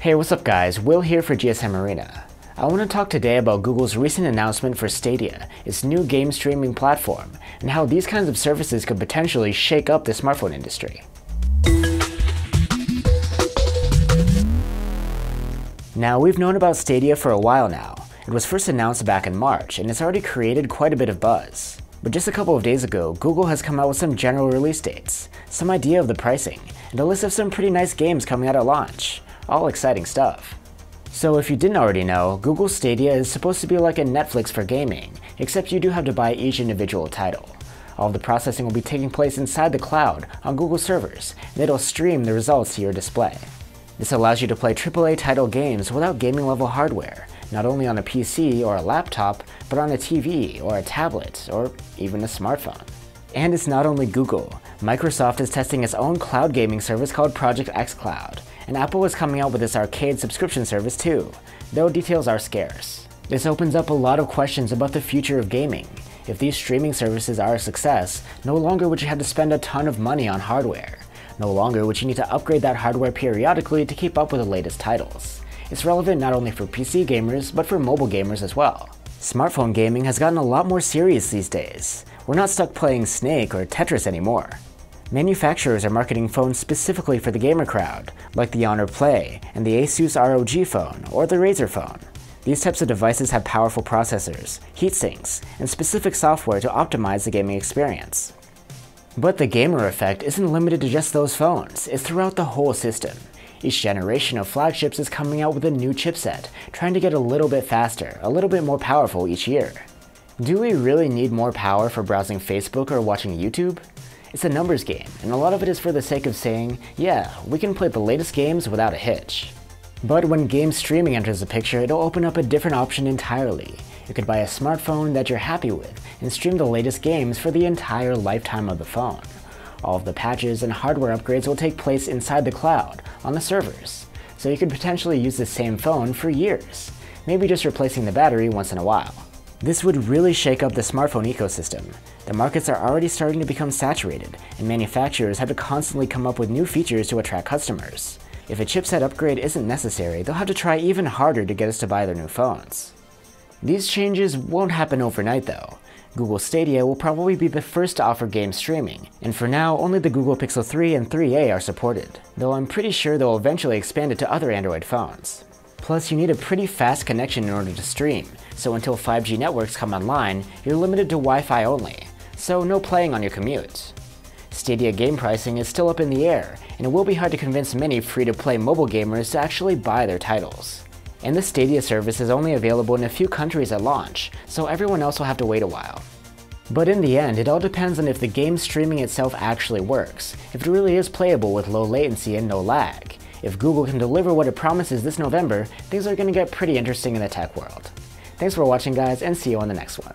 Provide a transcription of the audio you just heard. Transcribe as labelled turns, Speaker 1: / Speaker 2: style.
Speaker 1: Hey, what's up guys? Will here for GSM Arena. I want to talk today about Google's recent announcement for Stadia, its new game streaming platform, and how these kinds of services could potentially shake up the smartphone industry. Now, we've known about Stadia for a while now. It was first announced back in March, and it's already created quite a bit of buzz. But just a couple of days ago, Google has come out with some general release dates, some idea of the pricing, and a list of some pretty nice games coming out at launch. All exciting stuff. So if you didn't already know, Google Stadia is supposed to be like a Netflix for gaming, except you do have to buy each individual title. All the processing will be taking place inside the cloud on Google servers, and it'll stream the results to your display. This allows you to play AAA title games without gaming level hardware, not only on a PC or a laptop, but on a TV or a tablet or even a smartphone. And it's not only Google. Microsoft is testing its own cloud gaming service called Project xCloud, and Apple is coming out with its arcade subscription service too, though details are scarce. This opens up a lot of questions about the future of gaming. If these streaming services are a success, no longer would you have to spend a ton of money on hardware. No longer would you need to upgrade that hardware periodically to keep up with the latest titles. It's relevant not only for PC gamers, but for mobile gamers as well. Smartphone gaming has gotten a lot more serious these days. We're not stuck playing Snake or Tetris anymore. Manufacturers are marketing phones specifically for the gamer crowd, like the Honor Play and the Asus ROG phone or the Razer phone. These types of devices have powerful processors, heat sinks, and specific software to optimize the gaming experience. But the gamer effect isn't limited to just those phones, it's throughout the whole system. Each generation of flagships is coming out with a new chipset, trying to get a little bit faster, a little bit more powerful each year. Do we really need more power for browsing Facebook or watching YouTube? It's a numbers game, and a lot of it is for the sake of saying, yeah, we can play the latest games without a hitch. But when game streaming enters the picture, it'll open up a different option entirely. You could buy a smartphone that you're happy with and stream the latest games for the entire lifetime of the phone. All of the patches and hardware upgrades will take place inside the cloud, on the servers, so you could potentially use the same phone for years, maybe just replacing the battery once in a while. This would really shake up the smartphone ecosystem. The markets are already starting to become saturated, and manufacturers have to constantly come up with new features to attract customers. If a chipset upgrade isn't necessary, they'll have to try even harder to get us to buy their new phones. These changes won't happen overnight though. Google Stadia will probably be the first to offer game streaming, and for now only the Google Pixel 3 and 3a are supported, though I'm pretty sure they'll eventually expand it to other Android phones. Plus, you need a pretty fast connection in order to stream, so until 5G networks come online, you're limited to Wi-Fi only, so no playing on your commute. Stadia game pricing is still up in the air, and it will be hard to convince many free-to-play mobile gamers to actually buy their titles. And the Stadia service is only available in a few countries at launch, so everyone else will have to wait a while. But in the end, it all depends on if the game streaming itself actually works, if it really is playable with low latency and no lag. If Google can deliver what it promises this November, things are going to get pretty interesting in the tech world. Thanks for watching guys, and see you on the next one.